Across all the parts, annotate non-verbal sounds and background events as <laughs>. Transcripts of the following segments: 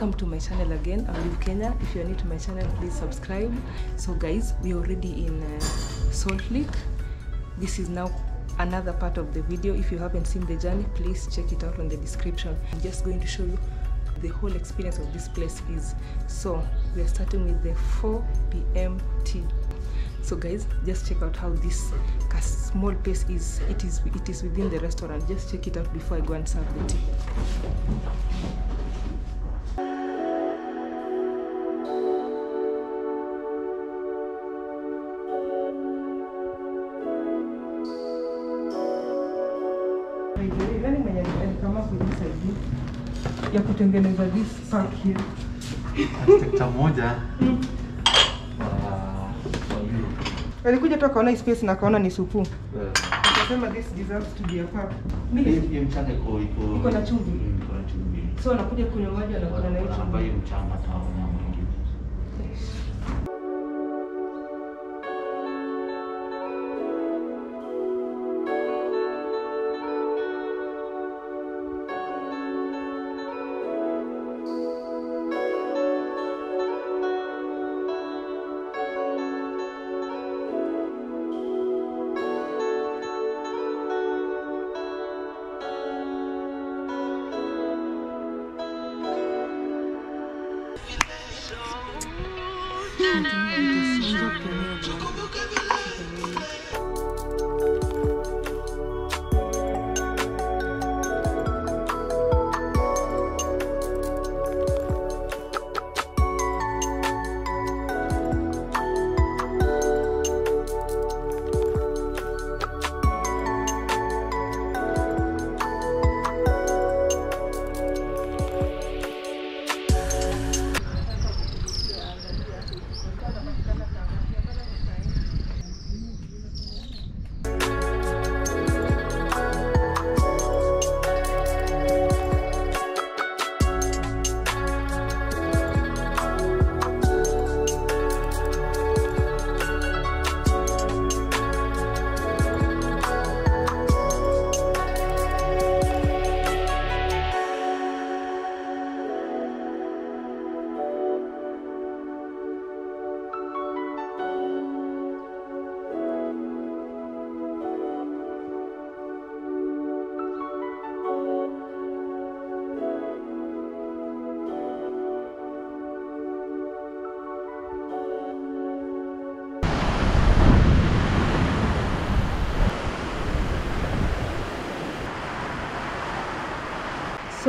welcome to my channel again. I'm Liv kenya. If you're new to my channel please subscribe. So guys we're already in uh, Salt Lick. This is now another part of the video. If you haven't seen the journey please check it out on the description. I'm just going to show you the whole experience of this place is. So we are starting with the 4 p.m tea so guys just check out how this small place is. It is it is within the restaurant. Just check it out before i go and serve the tea kutengeneza this park here architecture moja Mm. Wow. alikuja tu akaona hii space na akaona ni supu Yeah. akasema this deserves to be a park hii- Mimi- hii mchanga iko iko Iko na chumvi? Mm, iko na chumvi. so anakuja kunywa maji anakula na hiyo chumvi mchanga hata wanyama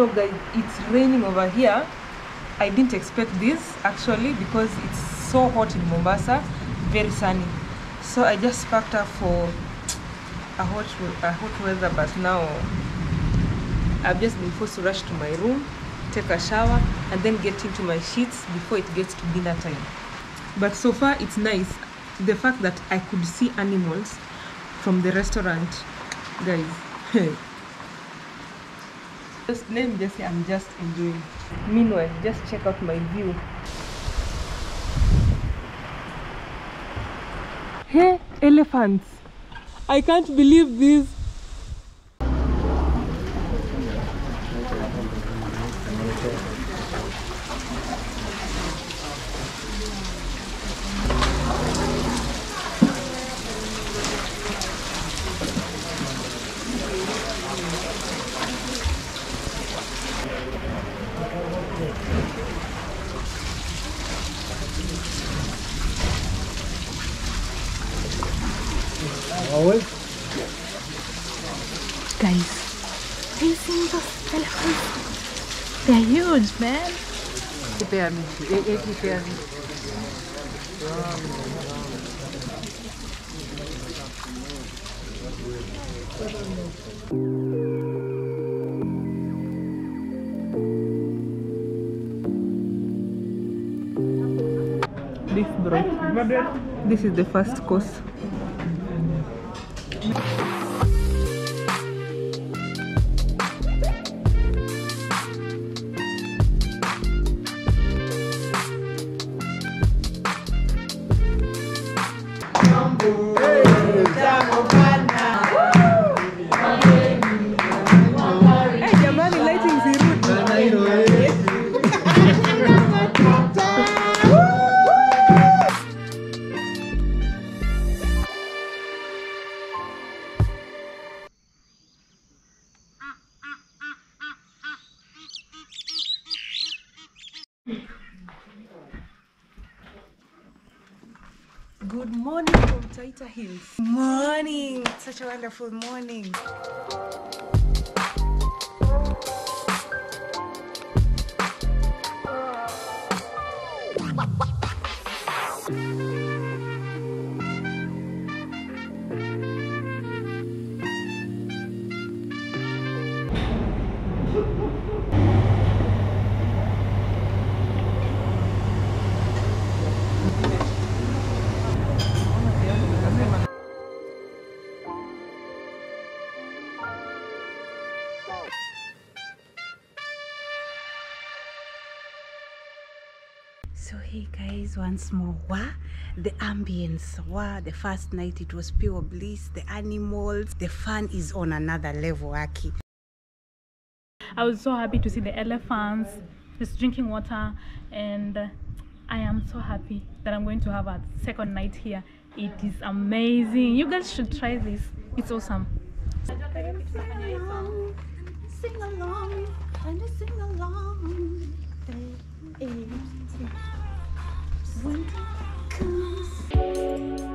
so guys it's raining over here. I didn't expect this actually because it's so hot in mombasa very sunny. So i just packed up for a hot a hot weather but now i've just been forced to rush to my room take a shower and then get into my sheets before it gets to dinner time. But so far it's nice. The fact that i could see animals from the restaurant guys <laughs> just let me just say i'm just enjoying. Meanwhile just check out my view. Hey elephants. I can't believe this Guys, have you seen those elephants? They're huge, man. This bro. This is the first course Taita Hills. Morning. Such a wonderful morning. So hey guys, once more, wow, the ambience, wow, the first night it was pure bliss, the animals, the fun is on another level, Aki. I was so happy to see the elephants, just drinking water, and uh, I am so happy that I'm going to have a second night here. It is amazing. You guys should try this. It's awesome. Sing along, and sing along. Winter comes.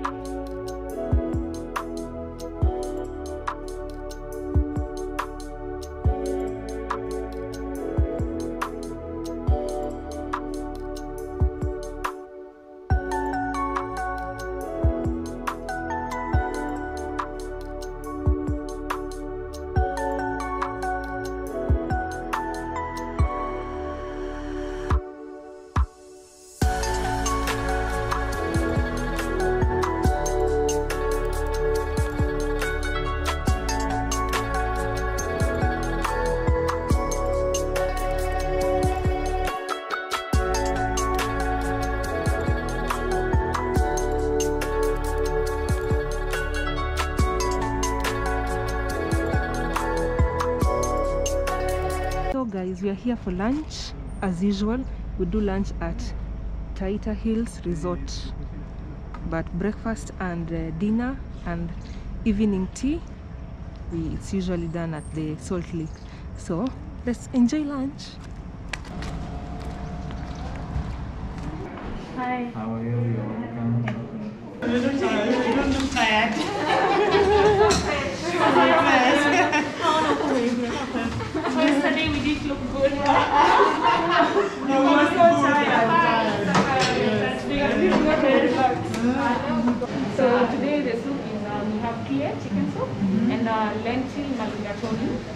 Here for lunch. As usual, we do lunch at Taita Hills Resort. But breakfast and uh, dinner and evening tea, we, it's usually done at the Salt Lick. So let's enjoy lunch. Hi. How are you? You're welcome. <laughs> <laughs> <laughs> Yesterday we did look good. So today the soup is um, we have clear chicken soup and uh, lentil mulligatawny.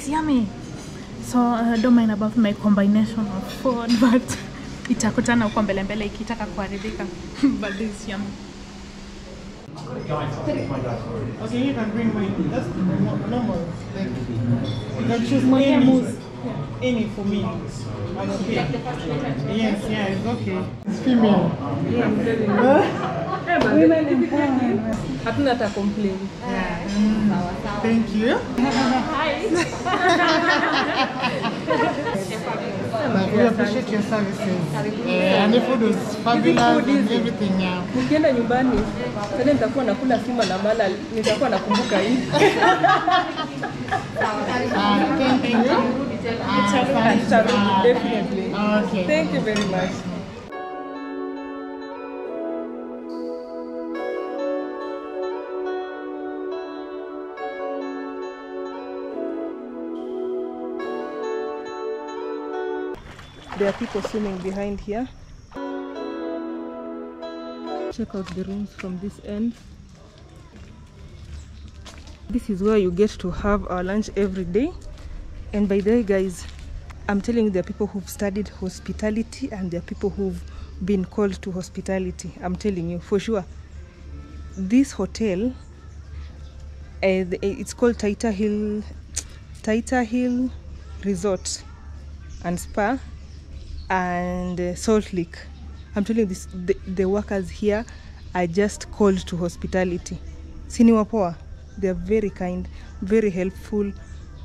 It's yummy. So uh, don't mind about my combination of food <laughs> but itakutana huko mbele mbele ikitaka kuharibika. <laughs> but this is yummy. Okay, you can bring mine. That's normal. Like, you can choose any. Any for me. I'm okay. Yes, yeah, it's okay. It's female. Hatuna hata complain. Thank you. Hi. we appreciate your services. Yeah, and the food was fabulous and everything. Yeah. Nikienda nyumbani sasa nitakuwa nakula sima na mala, nitakuwa nakumbuka hii. Uh, thank you. Uh, definitely. Okay. Thank you very much. There are people swimming behind here. Check out the rooms from this end. This is where you get to have our lunch every day. And by the way, guys, I'm telling there are people who've studied hospitality and there are people who've been called to hospitality. I'm telling you, for sure. This hotel, uh, it's called Taita Hill, Taita Hill Resort and Spa and uh, Salt Lake. I'm telling you, this, the, the workers here are just called to hospitality. Siniwapoa. They are very kind, very helpful.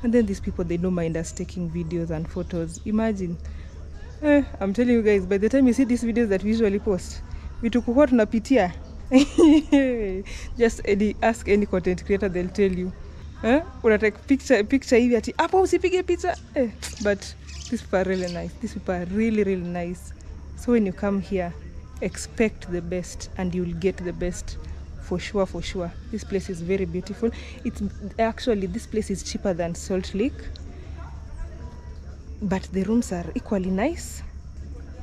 And then these people, they don't mind us taking videos and photos. Imagine. Eh, I'm telling you guys, by the time you see these videos that we usually post, vitu kukuwa tunapitia. <laughs> just any, ask any content creator, they'll tell you. Eh? Unatake picture, picture hivi ati hapo usipige picha. Eh, but these people are really nice. These people are really, really nice. So when you come here, expect the best and you'll get the best for sure, for sure. This place is very beautiful. It's actually, this place is cheaper than Salt Lick, but the rooms are equally nice.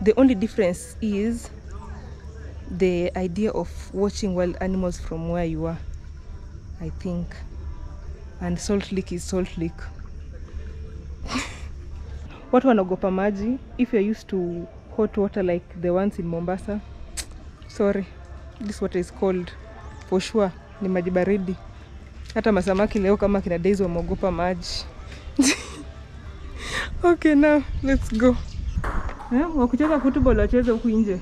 The only difference is the idea of watching wild animals from where you are, I think. And Salt Lick is Salt Lick. <laughs> watu wanaogopa maji. If you're used to hot water like the ones in mombasa sorry this water is cold. For sure ni maji baridi. Hata masamaki leo kama kina days wameogopa maji. <laughs> Okay now let's go. Eh, wakucheza football wacheze huku nje.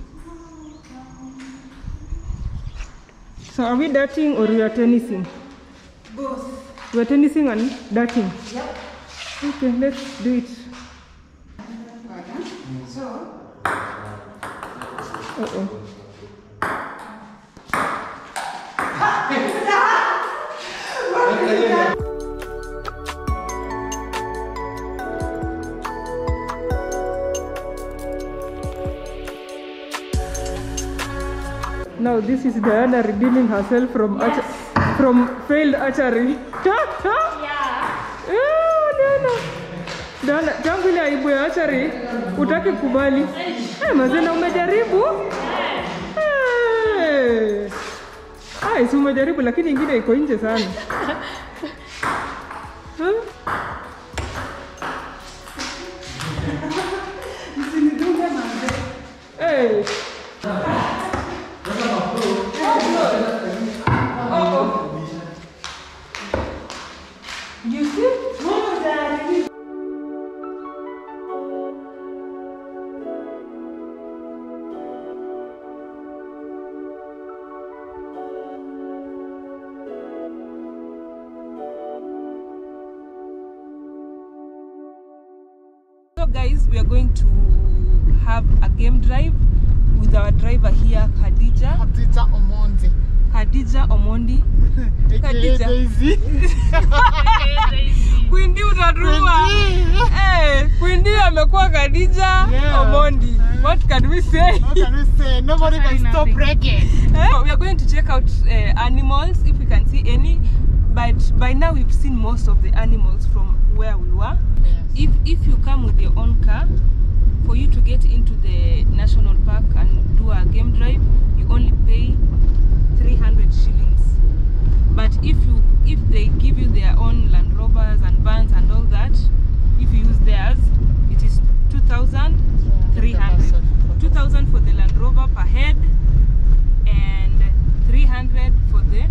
So are we dating or we are tennising? Both. We are tennising and dating? Yep. okay let's do it Uh-oh. Now this is Diana redeeming herself from archer- from failed archery. <laughs> Diana, tangu ile aibu ya achari utaki kubali. Hey, mazena umejaribu? Hey. Hey, si umejaribu lakini ingine iko nje sana. Hey. Guys, we are going to have a game drive with our driver here, Khadija. Khadija Omondi. Khadija Omondi. <laughs> Khadija. Daisy. <laughs> Kwindi utatua. Eh, Kwindi amekuwa Khadija Yeah. Omondi. What can we say? What can we say? <laughs> Nobody can stop reggae. Eh, we are going to check out uh, animals if we can see any. But by now we've seen most of the animals from where we were. If if you come with your own car, for you to get into the national park and do a game drive, you only pay 300 shillings. But if you if they give you their own Land Rovers and vans and all that, if you use theirs, it is 2,300. 2,000 for the Land Rover per head and 300 for the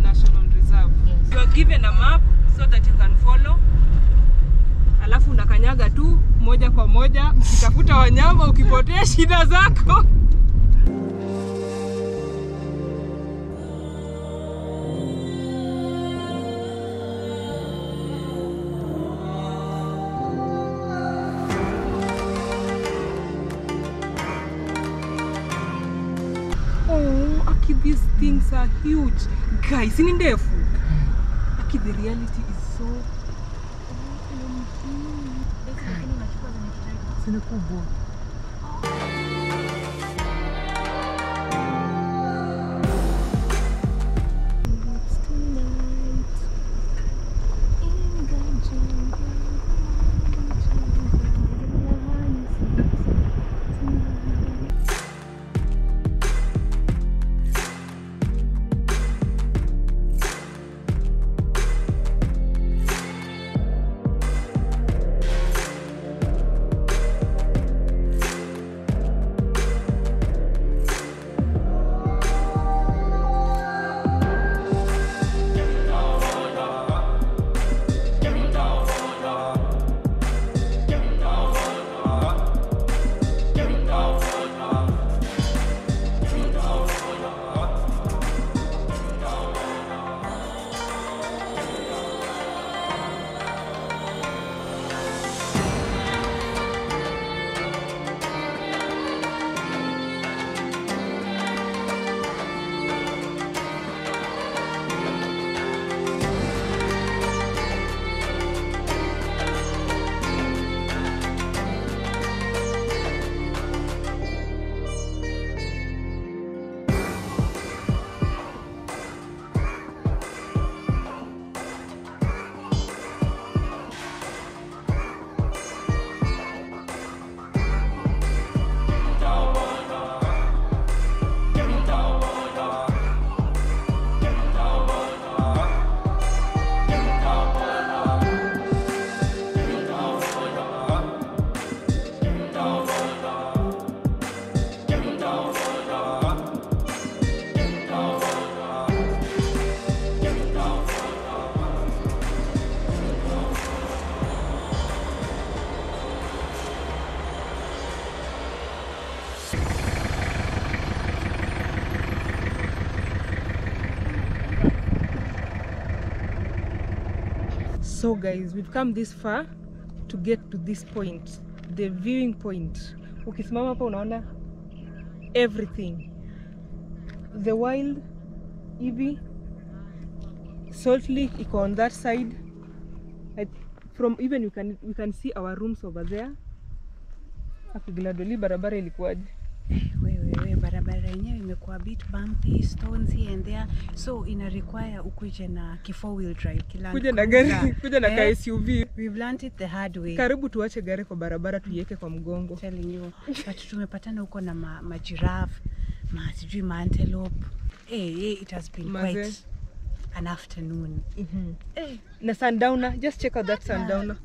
National Reserve. You are given a map so that you can follow alafu unakanyaga tu moja kwa moja ukitafuta wanyama ukipotea shida zako Oh, these things are huge. Guys, ni ndefu. Aki, the reality is so Cine Comboio. So guys, we've come this far to get to this point, the viewing point. Ukisimama hapa unaona everything. The wild hivi Salt Lake iko on that side. From even you can we can see our rooms over there. Akigladoli barabara ilikuwaje? Imekuwa bit bumpy stones here and there so ina require ukuje na ki four wheel drive kila Kuja na gari, <laughs> kuja na ka SUV. we've learned it the hard way Karibu tuache gari kwa barabara tuiweke kwa mgongo. telling you but tumepatana huko na ma, ma giraffe ma sijui ma antelope Eh, hey, hey, it has been Maze. quite an afternoon Mm -hmm. hey. Na sundowner, just check out that sundowner.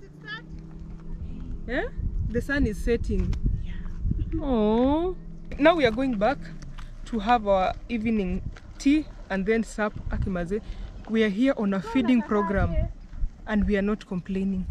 Yeah? The sun is setting. Oh. Now we are going back to have our evening tea and then sup akimaze. We are here on a feeding program and we are not complaining.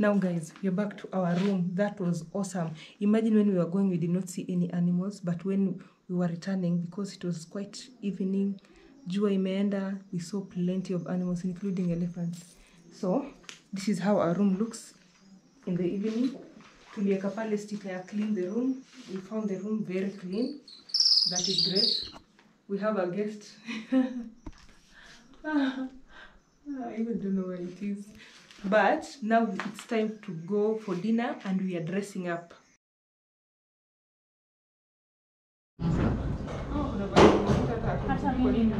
Now, guys, we're back to our room. That was awesome. Imagine when we were going, we did not see any animals, but when we were returning, because it was quite evening, jua imeenda, we saw plenty of animals, including elephants. So, this is how our room looks in the evening. Tulieka pale sticker ya clean the room. We found the room very clean. That is great. We have a guest. <laughs> Ah, I even don't know where it is. But now it's time to go for dinner and we are dressing up. Virgin mojito.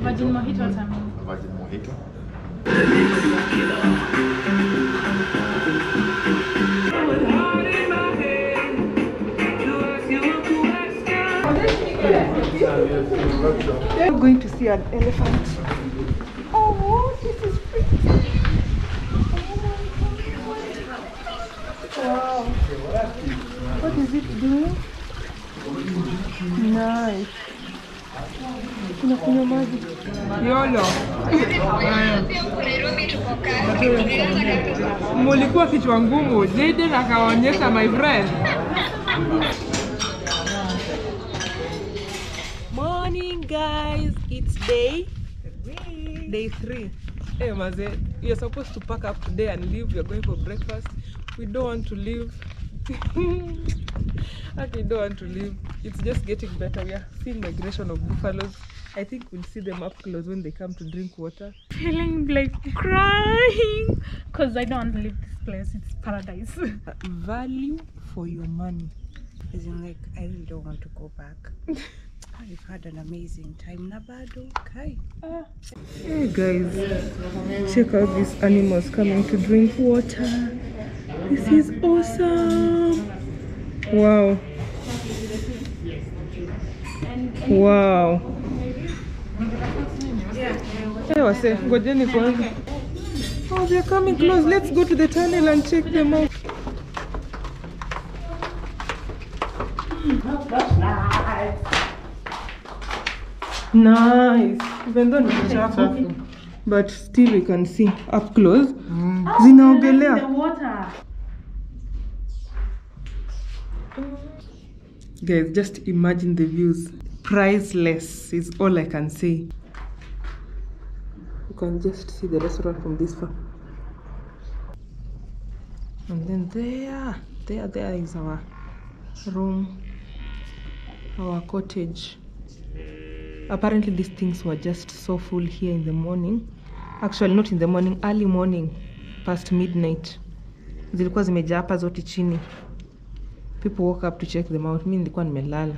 Virgin mojito hata. Virgin mojito. We're going to see an elephant. It doing? Nice. Maji. Yolo. Mulikuwa kichwa ngumu. Jaden akaonyesha my friend. Morning guys, it's day day three. Hey maze, you're supposed to pack up today and leave. You're going for breakfast. We don't want to leave. <laughs> Actually, don't want to leave. It's just getting better. We are seeing migration of buffaloes. I think we'll see them up close when they come to drink water. Feeling like crying because I don't want to leave this place. It's paradise. <laughs> Uh, value for your money. As in, like I really don't want to go back <laughs> I've had an amazing time na bado kai uh. Hey guys, check out these animals coming to drink water. This is awesome. Wow. Wow. Hey wase, ngojeni kwanza. Oh, they're coming close. Let's go to the tunnel and check them out. Nice. Even though ni chafu, but still we can see up close. Zinaogelea. Ah, the water. Guys, just imagine the views. Priceless is all I can say. You can just see the restaurant from this far. And then there, there, there is our room, our cottage. apparently these things were just so full here in the morning actually not in the morning early morning past midnight zilikuwa zimejaa hapa zote chini people woke up to check them out. Mi nilikuwa nimelala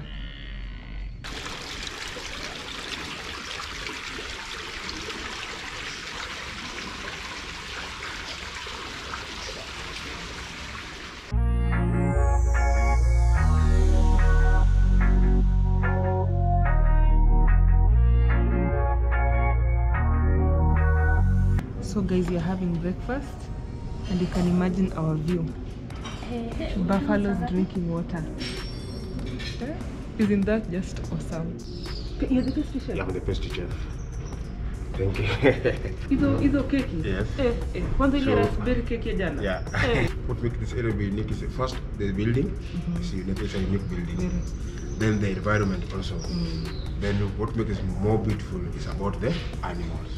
so guys you're having breakfast and you can imagine our view buffaloes drinking water isn't that just awesome you're the pastry chef Yeah, I'm the pastry chef. Thank you. hizo hizo keki Yes. eh, eh. kwanza ile So- raspberry keki ya jana yeah. Eh. <laughs> what makes this area unique is first the building. It's unique. It's a unique building. Very. Then the environment also. Then what makes it more beautiful is about the animals.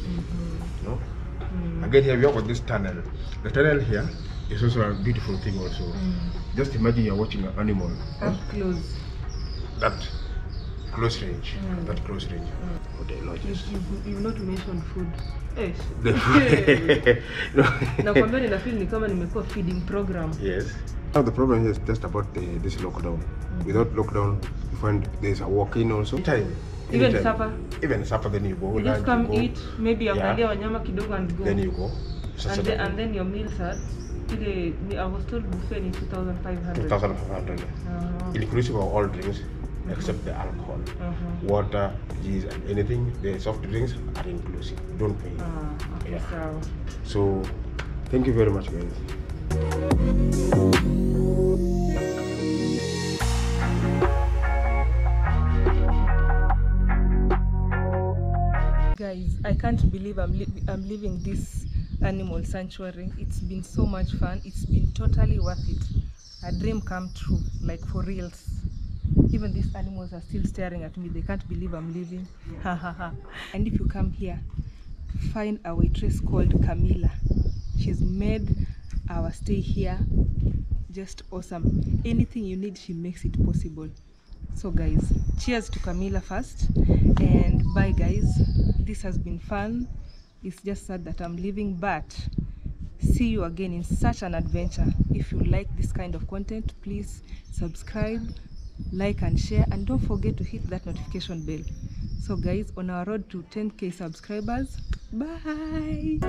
You know. Again, here we have got this tunnel. The tunnel here is also a beautiful thing. Also, Mm. just imagine you're watching an animal up close that close range. Mm. That close range. For the you, lodges. you, you've not mentioned food Yes. The <laughs> <laughs> no. nakwambia ninafeel ni kama nimekuwa feeding program Yes. Now the problem is just about the, this lockdown. Mm. Without lockdown, you find there's a walk-in also. Time. Even time. supper? Even supper, then you go. you just come you go, eat maybe Yeah. angalia wanyama kidogo and go Then you go. And, then, and then your meals are ile I was told buffet ni 2500 2,500. uh, Inclusive of all drinks except the alcohol. uh-huh. Water, juice, and anything, the soft drinks are inclusive. Don't pay. Ah, okay, Yeah. sawa So, thank you very much, guys. guys i can't believe i'm, li- I'm leaving this animal sanctuary. It's been so much fun. It's been totally worth it. A dream come true like for reals. Even these animals are still staring at me. They can't believe i'm leaving <laughs> Ha, ha, ha. and if you come here find a waitress called camila she's made our stay here just awesome. Anything you need she makes it possible. So guys cheers to camila first. And bye guys. This has been fun it's just sad that i'm leaving but see you again in such an adventure. If you like this kind of content please subscribe like and share and don't forget to hit that notification bell. So guys on our road to 10k subscribers bye